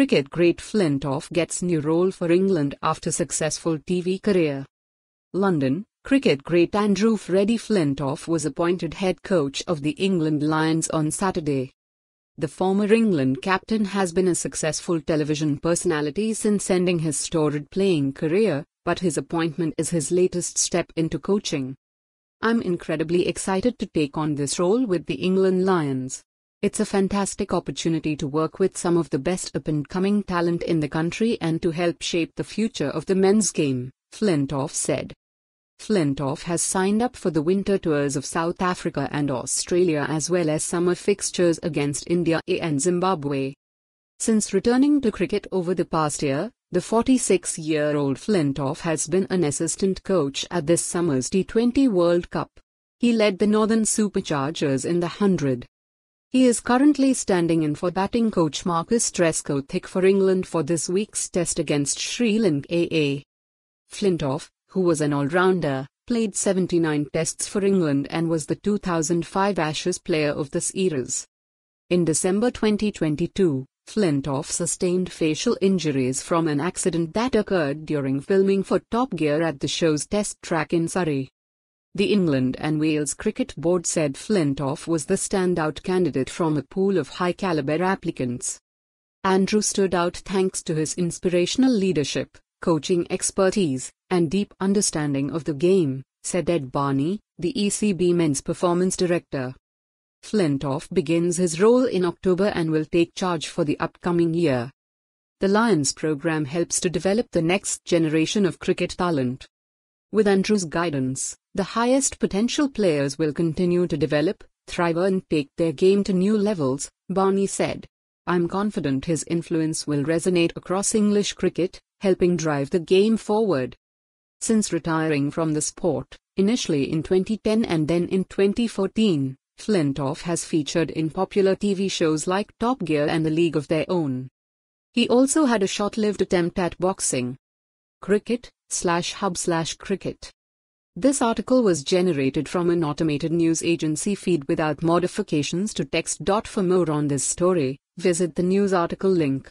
Cricket great Flintoff gets new role for England after successful TV career. London, cricket great Andrew Freddie Flintoff was appointed head coach of the England Lions on Saturday. The former England captain has been a successful television personality since ending his storied playing career, but his appointment is his latest step into coaching. I'm incredibly excited to take on this role with the England Lions. It's a fantastic opportunity to work with some of the best up and coming talent in the country and to help shape the future of the men's game, Flintoff said. Flintoff has signed up for the winter tours of South Africa and Australia as well as summer fixtures against India and Zimbabwe. Since returning to cricket over the past year, the 46 year old Flintoff has been an assistant coach at this summer's T20 World Cup. He led the Northern Superchargers in the 100. He is currently standing in for batting coach Marcus Trescothick for England for this week's test against Sri Lanka. Flintoff, who was an all-rounder, played 79 tests for England and was the 2005 Ashes Player of the Series. In December 2022, Flintoff sustained facial injuries from an accident that occurred during filming for Top Gear at the show's test track in Surrey. The England and Wales Cricket Board said Flintoff was the standout candidate from a pool of high-caliber applicants. Andrew stood out thanks to his inspirational leadership, coaching expertise, and deep understanding of the game, said Ed Barney, the ECB men's performance director. Flintoff begins his role in October and will take charge for the upcoming year. The Lions program helps to develop the next generation of cricket talent. With Andrew's guidance, the highest potential players will continue to develop, thrive and take their game to new levels, Barney said. I'm confident his influence will resonate across English cricket, helping drive the game forward. Since retiring from the sport, initially in 2010 and then in 2014, Flintoff has featured in popular TV shows like Top Gear and A League of Their Own. He also had a short-lived attempt at boxing. Cricket, slash hub slash cricket. This article was generated from an automated news agency feed without modifications to text. For more on this story, visit the news article link.